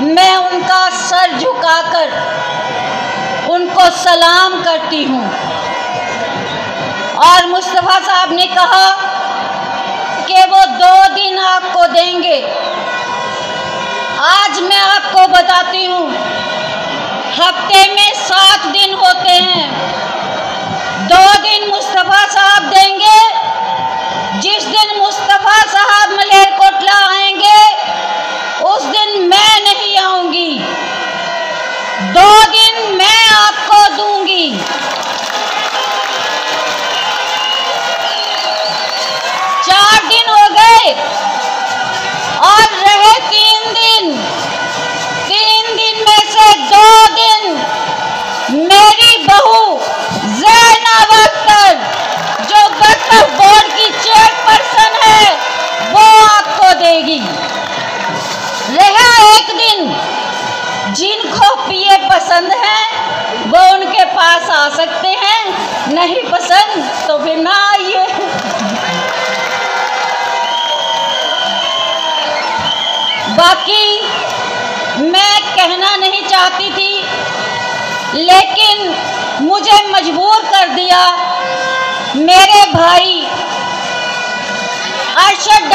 मैं उनका सर झुकाकर उनको सलाम करती हूँ। और मुस्तफ़ा साहब ने कहा कि वो दो दिन आपको देंगे। आज मैं आपको बताती हूँ, हफ़्ते में जो बर्तफ बोर्ड की चेयरपर्सन है, वो आपको देगी। रहा एक दिन, जिनको पिए पसंद है, वो उनके पास आ सकते हैं, नहीं पसंद तो फिर ना आइए। बाकी, मैं कहना नहीं चाहती थी, लेकिन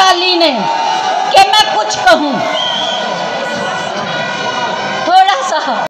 डाली ने कि मैं कुछ कहूँ।